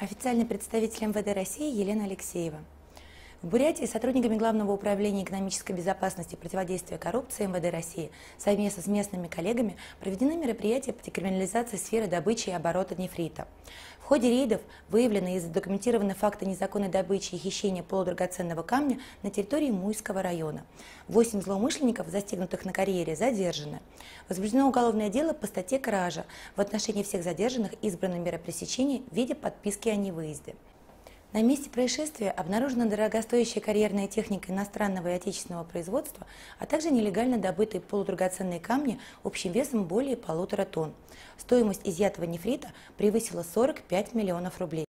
Официальный представитель МВД России Елена Алексеева. В Бурятии сотрудниками Главного управления экономической безопасности и противодействия коррупции МВД России совместно с местными коллегами проведены мероприятия по декриминализации сферы добычи и оборота нефрита. В ходе рейдов выявлены и задокументированы факты незаконной добычи и хищения полудрагоценного камня на территории Муйского района. Восемь злоумышленников, застигнутых на карьере, задержаны. Возбуждено уголовное дело по статье «Кража». В отношении всех задержанных избраны меры пресечения в виде подписки о невыезде. На месте происшествия обнаружена дорогостоящая карьерная техника иностранного и отечественного производства, а также нелегально добытые полудрагоценные камни общим весом более полутора тонн. Стоимость изъятого нефрита превысила 45 миллионов рублей.